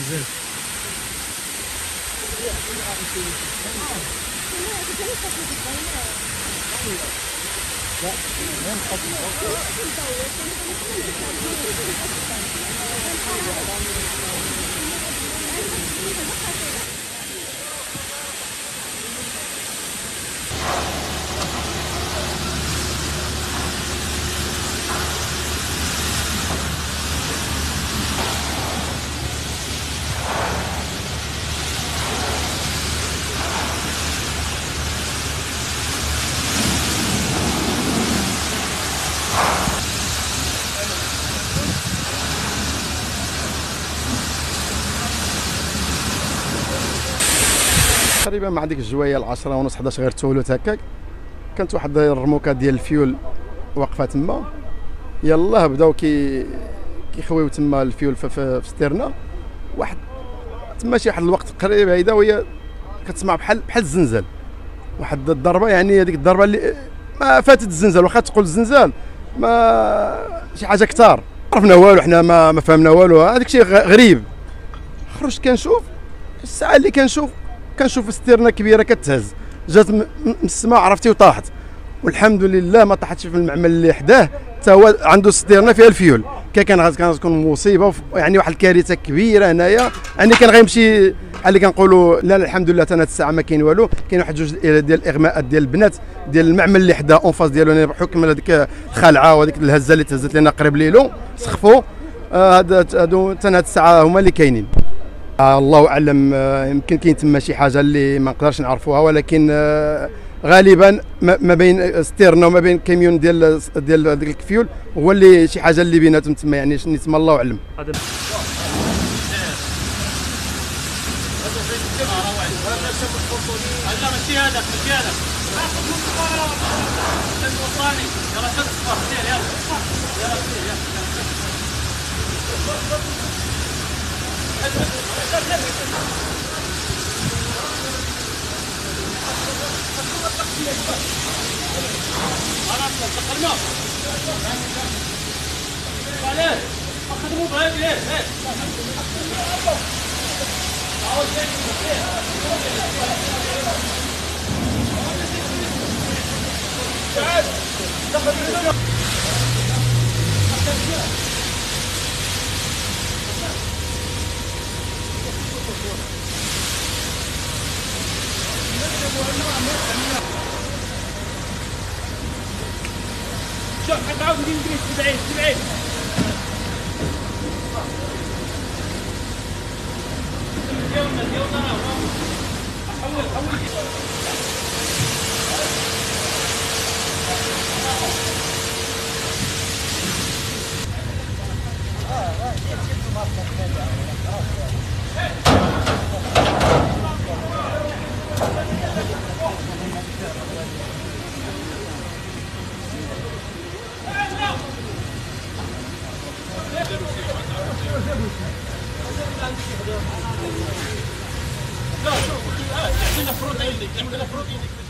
Zil. Yeah. تقريبا مع ديك الجوايه العشرة ونص 11 غير تولت هكاك كانت واحد الرموكة ديال الفيول واقفة تما. يلاه بداو كي كيخويو تما الفيول في, في, في ستيرنا. واحد تما شي واحد الوقت قريب هيدا وهي كتسمع بحال بحال الزنزال واحد الضربة يعني هذيك الضربة اللي ما فاتت الزنزال واخا تقول الزنزال ما شي حاجة كثار عرفنا والو حنا ما, ما فهمنا والو. هذاك شيء غريب. خرجت كنشوف الساعة اللي كنشوف كنشوف ستيرنا كبيرة كتهز. جات من السماء عرفتي وطاحت. والحمد لله ما طاحتش في المعمل اللي حداه. حتى هو عنده ستيرنا فيها الفيول. كان كان تكون مصيبة يعني واحد الكارثة كبيرة هنايا. يعني كان غيمشي بحال اللي كنقولوا لا الحمد لله حتى الساعة ما كاين والو. كاين واحد جوج ديال الاغماءات ديال البنات ديال المعمل اللي حدا en face ديالو. بحكم هذيك الخلعة وهذيك الهزة اللي تهزت لنا قريب ليلو سخفوا هادو آه حتى الساعة هما اللي كاينين. آه الله أعلم آه يمكن كاين تما شي حاجة اللي ما نقدرش نعرفوها ولكن آه غالبا ما بين ستيرنا وما بين كاميون ديال ديال ديك الكفيول هو اللي شي حاجة اللي بيناتهم تما يعني تما الله أعلم. يلا خلاص Yes! شوف حتعاود ندير ندير تبعيد تبعيد ديالنا ديالنا راه حول حول Oh, right, yeah, get some up that fruta indica, fruta indica.